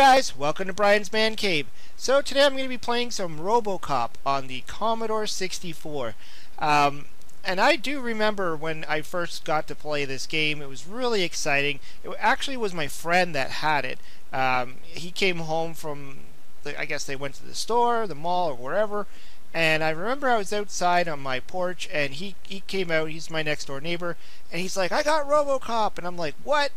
Guys, welcome to Brian's Man Cave. So today I'm going to be playing some RoboCop on the Commodore 64. Um, and I do remember when I first got to play this game, it was really exciting. It actually was my friend that had it. Um, he came home from, the, I guess they went to the store, the mall, or wherever. And I remember I was outside on my porch, and he, he came out, he's my next door neighbor, and he's like, I got RoboCop! And I'm like, what?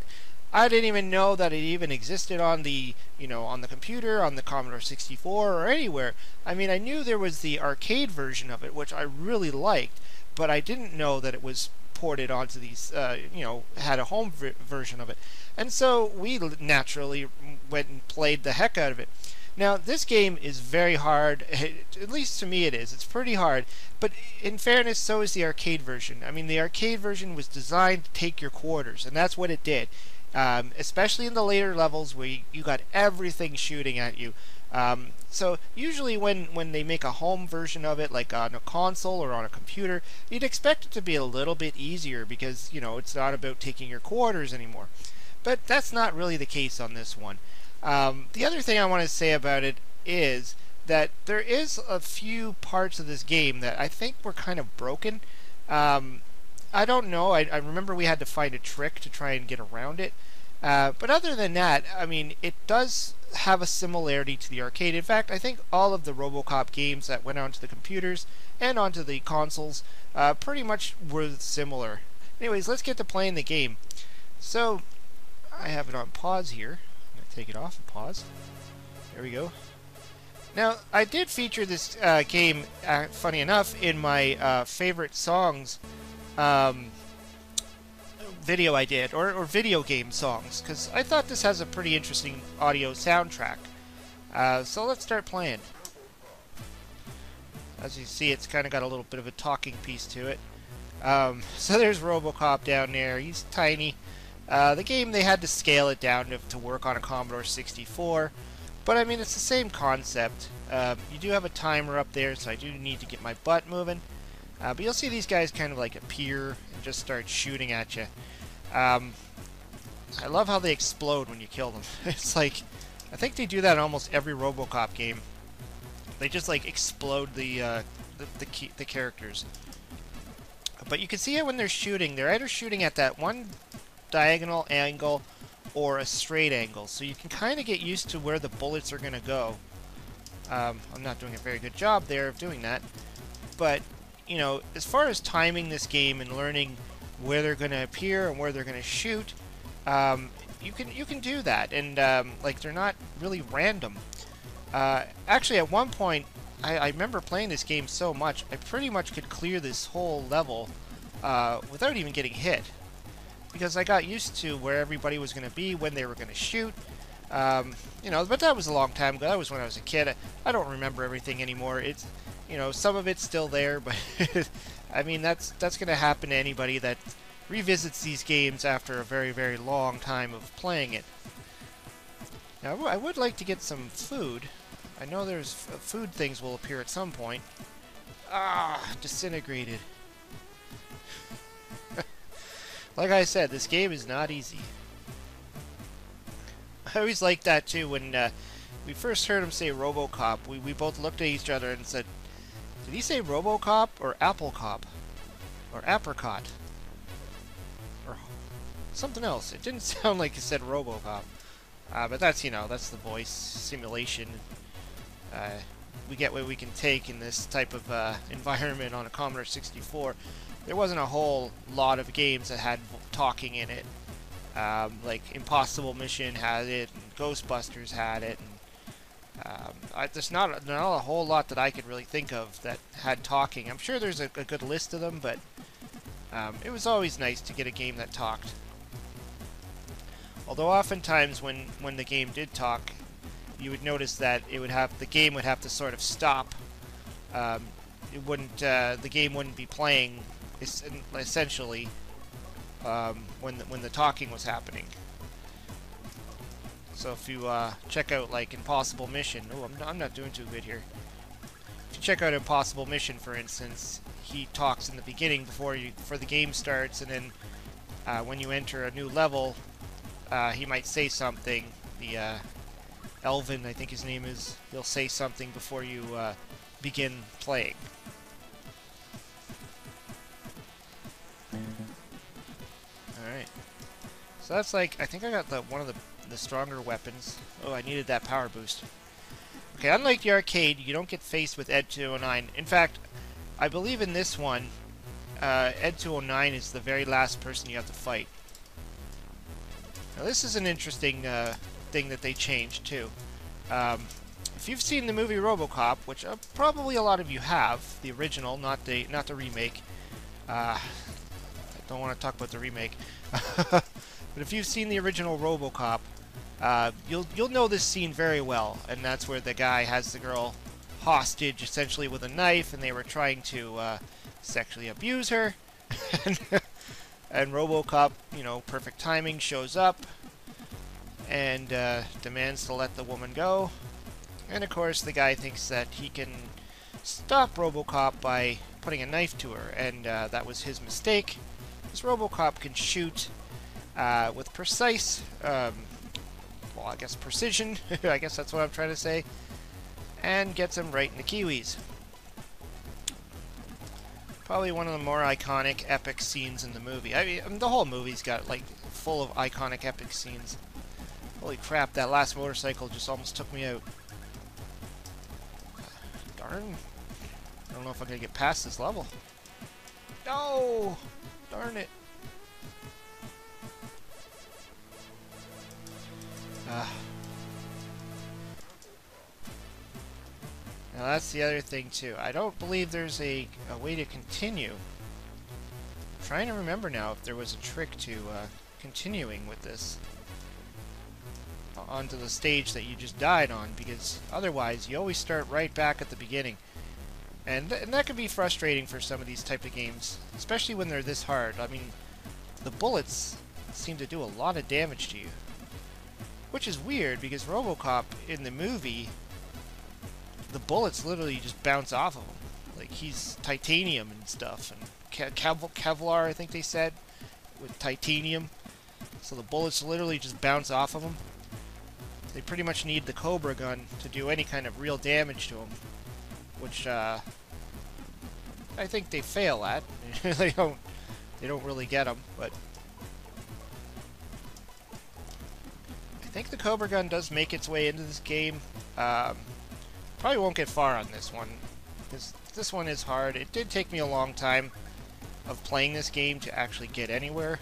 I didn't even know that it even existed on the, you know, on the computer, on the Commodore 64, or anywhere. I mean, I knew there was the arcade version of it, which I really liked, but I didn't know that it was ported onto these, uh, you know, had a home version of it. And so we naturally went and played the heck out of it. Now, this game is very hard, at least to me it is. It's pretty hard, but in fairness, so is the arcade version. I mean, the arcade version was designed to take your quarters, and that's what it did. Um, especially in the later levels where you, got everything shooting at you. Um, so usually when, when they make a home version of it, like on a console or on a computer, you'd expect it to be a little bit easier because, you know, it's not about taking your quarters anymore. But that's not really the case on this one. Um, the other thing I want to say about it is that there is a few parts of this game that I think were kind of broken. Um, I don't know. I, I remember we had to find a trick to try and get around it. Uh, but other than that, I mean, it does have a similarity to the arcade. In fact, I think all of the RoboCop games that went onto the computers and onto the consoles uh, pretty much were similar. Anyways, let's get to playing the game. So, I have it on pause here. I'm going to take it off and pause. There we go. Now, I did feature this uh, game, uh, funny enough, in my uh, favorite songs um, video I did, or, or video game songs, because I thought this has a pretty interesting audio soundtrack. Uh, so let's start playing. As you see, it's kind of got a little bit of a talking piece to it. Um, so there's Robocop down there. He's tiny. Uh, the game, they had to scale it down to, to, work on a Commodore 64. But, I mean, it's the same concept. Uh, you do have a timer up there, so I do need to get my butt moving. Uh, but you'll see these guys kind of like appear and just start shooting at you. Um, I love how they explode when you kill them. it's like, I think they do that in almost every RoboCop game. They just like explode the uh, the, the, key, the characters. But you can see it when they're shooting. They're either shooting at that one diagonal angle or a straight angle. So you can kind of get used to where the bullets are going to go. Um, I'm not doing a very good job there of doing that. But you know, as far as timing this game and learning where they're going to appear and where they're going to shoot, um, you can you can do that, and um, like they're not really random. Uh, actually, at one point, I, I, remember playing this game so much, I pretty much could clear this whole level uh, without even getting hit, because I got used to where everybody was going to be when they were going to shoot. Um, you know, but that was a long time ago. That was when I was a kid. I, I don't remember everything anymore. It's you know, some of it's still there, but I mean, that's that's going to happen to anybody that revisits these games after a very, very long time of playing it. Now, I would like to get some food. I know there's food things will appear at some point. Ah, disintegrated. like I said, this game is not easy. I always like that too when uh, we first heard him say RoboCop. We, we both looked at each other and said, did he say Robocop or Apple Cop? Or Apricot? Or something else. It didn't sound like he said Robocop. Uh, but that's, you know, that's the voice simulation. Uh, we get what we can take in this type of uh, environment on a Commodore 64. There wasn't a whole lot of games that had talking in it. Um, like Impossible Mission had it, and Ghostbusters had it, and um, I, there's not, not a whole lot that I could really think of that had talking. I'm sure there's a, a good list of them, but um, it was always nice to get a game that talked. Although oftentimes when, when the game did talk, you would notice that it would have the game would have to sort of stop. Um, it wouldn't uh, the game wouldn't be playing essentially um, when the, when the talking was happening. So if you uh, check out like Impossible Mission, oh, I'm not, I'm not doing too good here. If you check out Impossible Mission, for instance, he talks in the beginning before you before the game starts, and then uh, when you enter a new level, uh, he might say something. The uh, Elvin, I think his name is, he'll say something before you uh, begin playing. Alright. So that's like, I think I got the one of the, the stronger weapons. Oh, I needed that power boost. Okay, unlike the arcade, you don't get faced with Ed 209. In fact, I believe in this one, uh, Ed 209 is the very last person you have to fight. Now this is an interesting uh, thing that they changed too. Um, if you've seen the movie RoboCop, which uh, probably a lot of you have, the original, not the not the remake. Uh, I don't want to talk about the remake. but if you've seen the original RoboCop, uh, you'll you'll know this scene very well, and that's where the guy has the girl hostage, essentially with a knife, and they were trying to uh, sexually abuse her. and RoboCop, you know, perfect timing, shows up and uh, demands to let the woman go. And of course, the guy thinks that he can stop RoboCop by putting a knife to her, and uh, that was his mistake. Because RoboCop can shoot uh, with precise, um, well, I guess precision. I guess that's what I'm trying to say, and gets him right in the kiwis. Probably one of the more iconic, epic scenes in the movie. I mean, the whole movie's got like full of iconic, epic scenes. Holy crap! That last motorcycle just almost took me out. Darn! I don't know if I'm gonna get past this level. No! Darn it! Ah. Now that's the other thing too. I don't believe there's a, a way to continue. I'm trying to remember now if there was a trick to uh, continuing with this onto the stage that you just died on because otherwise you always start right back at the beginning. And, th and that can be frustrating for some of these type of games, especially when they're this hard. I mean, the bullets seem to do a lot of damage to you. Which is weird because Robocop in the movie the bullets literally just bounce off of him. Like he's titanium and stuff, and Kevlar, I think they said, with titanium. So the bullets literally just bounce off of him. They pretty much need the Cobra gun to do any kind of real damage to him, which uh, I think they fail at. they don't, they don't really get him, but think the Cobra gun does make its way into this game. Um, Probably won't get far on this one, because this one is hard. It did take me a long time of playing this game to actually get anywhere.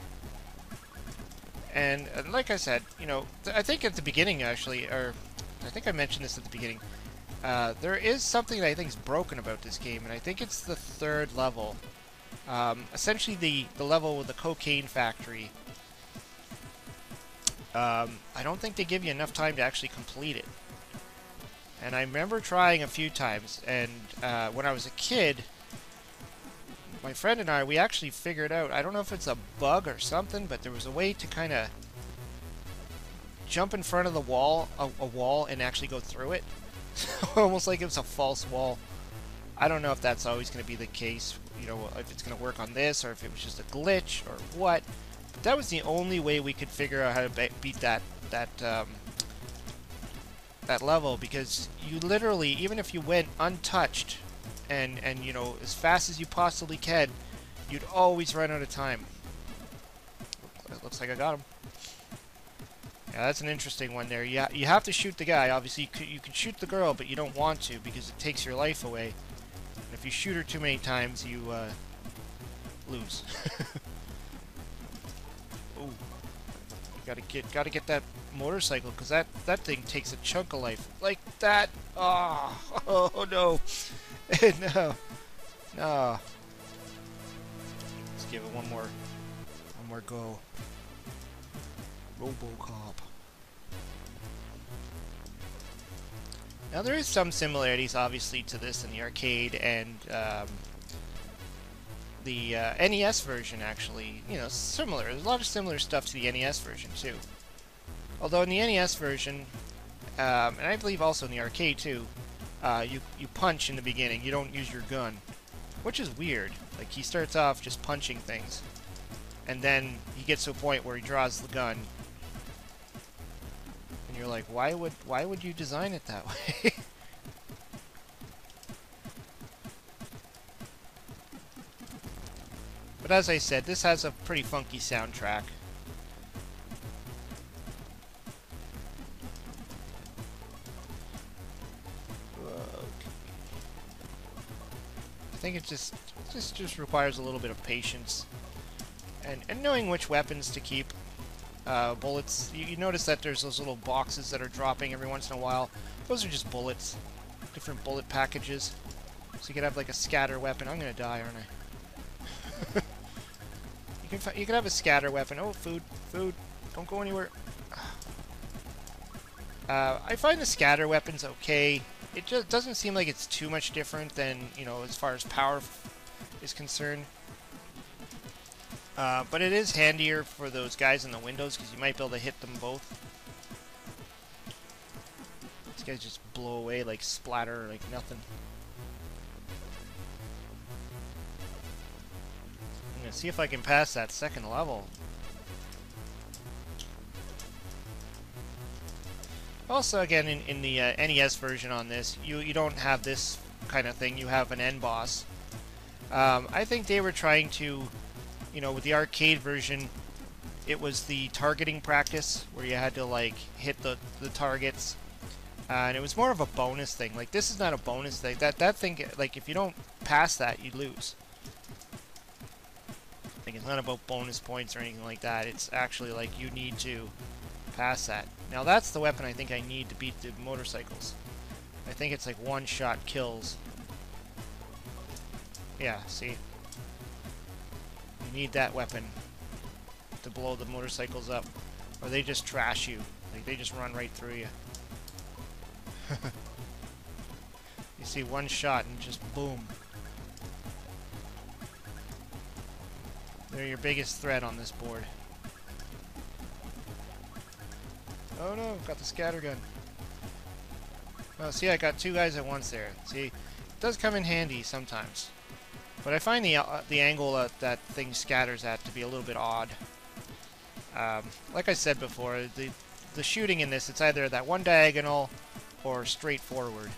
And, and like I said, you know, I think at the beginning, actually, or I think I mentioned this at the beginning, uh, there is something that I think is broken about this game, and I think it's the third level. Um, essentially, the, the level with the cocaine factory. Um, I don't think they give you enough time to actually complete it. And I remember trying a few times, and uh, when I was a kid, my friend and I, we actually figured out, I don't know if it's a bug or something, but there was a way to kind of jump in front of the wall, a, a wall, and actually go through it. Almost like it was a false wall. I don't know if that's always going to be the case, you know, if it's going to work on this, or if it was just a glitch, or what. That was the only way we could figure out how to beat that, that, um, that level because you literally, even if you went untouched and, and you know, as fast as you possibly can, you'd always run out of time. It looks like I got him. Yeah, that's an interesting one there. You, you have to shoot the guy. Obviously, you, you can shoot the girl, but you don't want to because it takes your life away. And if you shoot her too many times, you uh, lose. Gotta get, gotta get that motorcycle, because that, that thing takes a chunk of life. Like that. Oh, oh no. no. No. Let's give it one more, one more go. Robocop. Now there is some similarities, obviously, to this in the arcade and um, the uh, NES version, actually. You know, similar. There's a lot of similar stuff to the NES version, too. Although in the NES version, um, and I believe also in the arcade too, uh, you, you punch in the beginning. You don't use your gun. Which is weird. Like, he starts off just punching things. And then he gets to a point where he draws the gun. And you're like, why would why would you design it that way? But as I said, this has a pretty funky soundtrack. I think it just just just requires a little bit of patience and and knowing which weapons to keep. Uh, bullets. You, you, notice that there's those little boxes that are dropping every once in a while. Those are just bullets, different bullet packages. So you could have like a scatter weapon. I'm gonna die, aren't I? you can have a scatter weapon. Oh, food, food. Don't go anywhere. Uh, I find the scatter weapons okay it just doesn't seem like it's too much different than, you know, as far as power is concerned. Uh, but it is handier for those guys in the windows because you might be able to hit them both. These guys just blow away like splatter, like nothing. See if I can pass that second level. Also, again, in, in the uh, NES version on this, you, you don't have this kind of thing. You have an end boss. Um, I think they were trying to, you know, with the arcade version, it was the targeting practice where you had to, like, hit the, the targets. Uh, and it was more of a bonus thing. Like, this is not a bonus thing. That, that thing, like, if you don't pass that, you lose. Like, it's not about bonus points or anything like that. It's actually, like, you need to pass that. Now that's the weapon I think I need to beat the motorcycles. I think it's like one-shot kills. Yeah, see? You need that weapon to blow the motorcycles up. Or they just trash you. Like, they just run right through you. you see one shot and just boom. They're your biggest threat on this board. Oh no, got the scatter gun. Oh, see, I got two guys at once there. See, it does come in handy sometimes. But I find the uh, the angle that that thing scatters at to be a little bit odd. Um, like I said before, the the shooting in this, it's either that one diagonal or straight forward.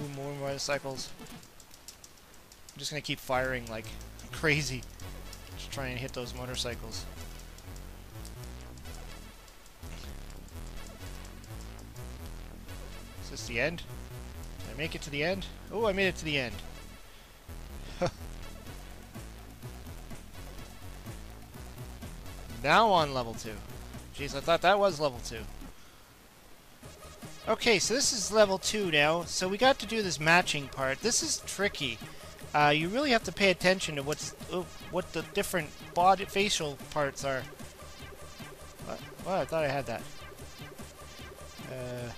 Ooh, more motorcycles. I'm just gonna keep firing like crazy. Trying to hit those motorcycles. Is this the end? Did I make it to the end? Oh, I made it to the end. now on level 2. Jeez, I thought that was level 2. Okay, so this is level 2 now. So we got to do this matching part. This is tricky. Uh, you really have to pay attention to what's uh, what the different body facial parts are. What? I thought I had that. Uh,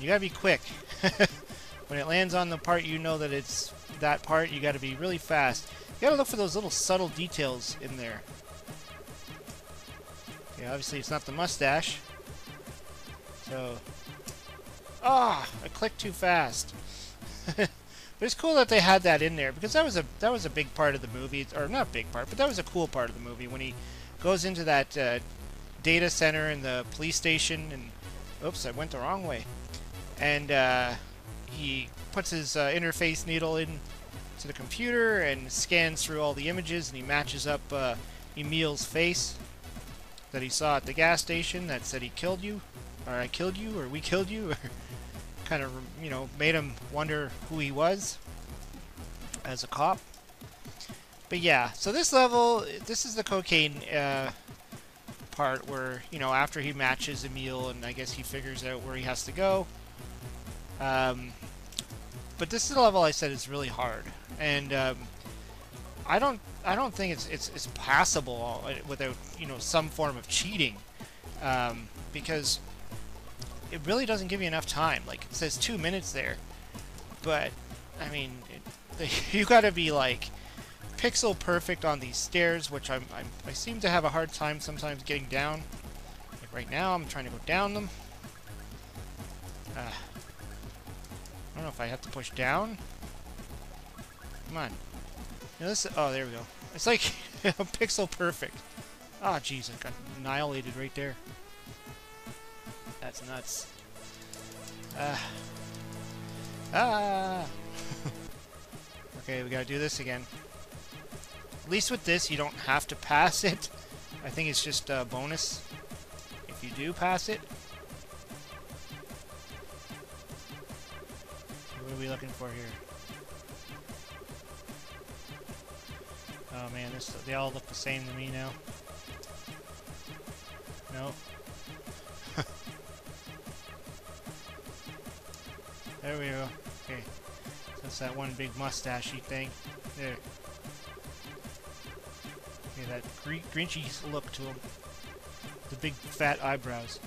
you gotta be quick. when it lands on the part you know that it's that part, you gotta be really fast. You gotta look for those little subtle details in there. Okay, obviously it's not the mustache. So... Ah! Oh, I clicked too fast. but it's cool that they had that in there because that was a that was a big part of the movie, or not big part, but that was a cool part of the movie when he goes into that uh, data center in the police station and oops, I went the wrong way. And uh, he puts his uh, interface needle in to the computer and scans through all the images and he matches up uh, Emil's face that he saw at the gas station that said he killed you or I killed you or we killed you kind of you know made him wonder who he was as a cop. But yeah so this level this is the cocaine uh, part where you know after he matches Emil and I guess he figures out where he has to go um, but this is a level I said is really hard, and um, I don't I don't think it's it's it's passable without you know some form of cheating, um, because it really doesn't give you enough time. Like it says two minutes there, but I mean it, you got to be like pixel perfect on these stairs, which I'm, I'm I seem to have a hard time sometimes getting down. Like right now, I'm trying to go down them. Uh, I don't know if I have to push down. Come on. This, oh, there we go. It's like pixel perfect. Ah, oh, jeez, I got annihilated right there. That's nuts. Ah. Ah! okay, we gotta do this again. At least with this, you don't have to pass it. I think it's just a bonus if you do pass it. What are we looking for here? Oh man, this they all look the same to me now. No. There we go. Okay. That's that one big mustachy thing. There. Okay, that gre grinchy look to him. The big fat eyebrows.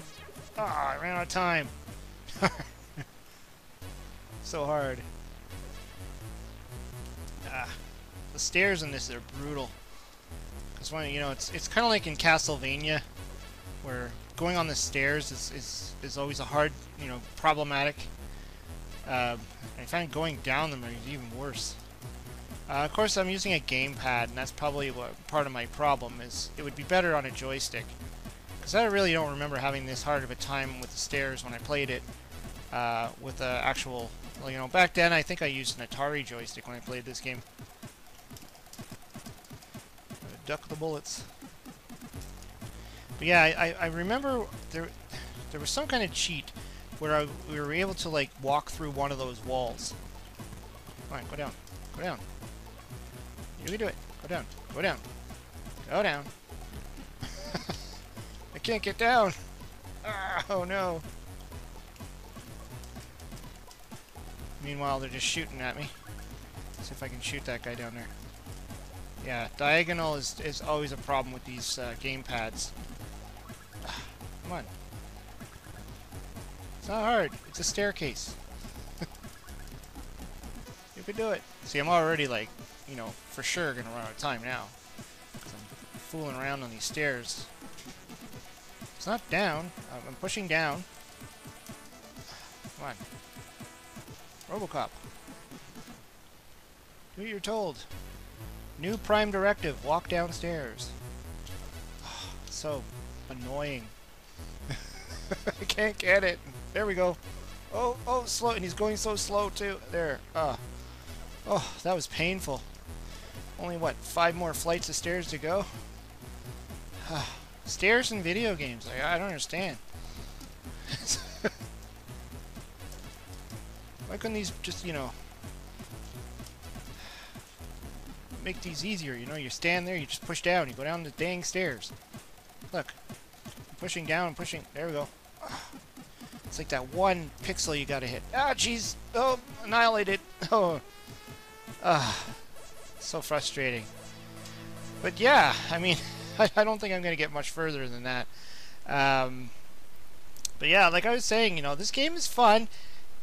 Ah, oh, I ran out of time. so hard. Ah. The stairs in this are brutal. Because when you know, it's it's kind of like in Castlevania, where going on the stairs is is, is always a hard, you know, problematic. Uh, I find going down them is even worse. Uh, of course, I'm using a gamepad, and that's probably what part of my problem is. It would be better on a joystick, because I really don't remember having this hard of a time with the stairs when I played it uh, with the actual. Well, you know, back then I think I used an Atari joystick when I played this game duck the bullets. But yeah, I, I remember there there was some kind of cheat where I, we were able to like walk through one of those walls. Come on, go down. Go down. You can do it. Go down. Go down. Go down. I can't get down. Ah, oh no. Meanwhile, they're just shooting at me. See if I can shoot that guy down there. Yeah, diagonal is, is always a problem with these uh, game pads. Come on. It's not hard. It's a staircase. you can do it. See, I'm already, like, you know, for sure to run out of time now. I'm fooling around on these stairs. It's not down. I'm pushing down. Come on. Robocop. Do what you're told. New Prime Directive, walk downstairs. So annoying. I can't get it. There we go. Oh, oh, slow, and he's going so slow too. There. Uh. Oh, that was painful. Only, what, five more flights of stairs to go? stairs in video games. Like, I don't understand. Why couldn't these just, you know, make these easier. You know, you stand there, you just push down, you go down the dang stairs. Look, pushing down pushing. There we go. It's like that one pixel you gotta hit. Ah, jeez. Oh, annihilated. Oh. Ah. So frustrating. But yeah, I mean, I, don't think I'm gonna get much further than that. Um, but yeah, like I was saying, you know, this game is fun.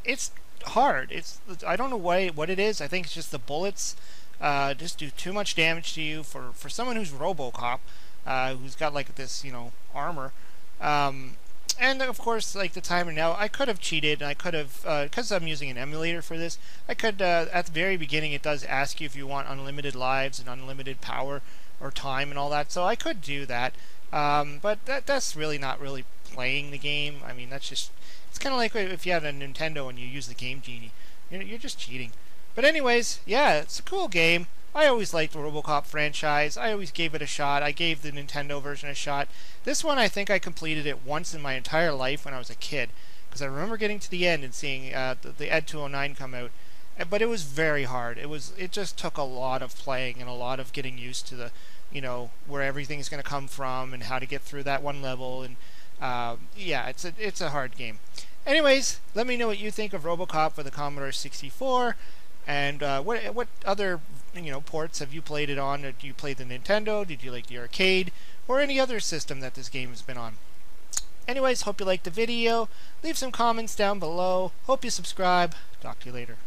It's hard. It's I don't know why what it is. I think it's just the bullets uh, just do too much damage to you for for someone who's RoboCop, uh, who's got like this you know armor. Um, and of course, like the timer now, I could have cheated, and I could have, because uh, I'm using an emulator for this, I could, uh, at the very beginning, it does ask you if you want unlimited lives and unlimited power or time and all that, so I could do that. Um, but that, that's really not really playing the game. I mean, that's just, it's kind of like if you had a Nintendo and you use the Game Genie. You're, you're just cheating. But anyways, yeah, it's a cool game. I always liked the RoboCop franchise. I always gave it a shot. I gave the Nintendo version a shot. This one, I think I completed it once in my entire life when I was a kid. Because I remember getting to the end and seeing uh, the, the Ed 209 come out. Eh, but it was very hard. It was. It just took a lot of playing and a lot of getting used to the, you know, where everything is going to come from and how to get through that one level. And uh, yeah, it's a it's a hard game. Anyways, let me know what you think of RoboCop for the Commodore 64. And uh, what what other you know ports have you played it on? Did you play the Nintendo? Did you like the arcade or any other system that this game has been on? Anyways, hope you liked the video. Leave some comments down below. Hope you subscribe. Talk to you later.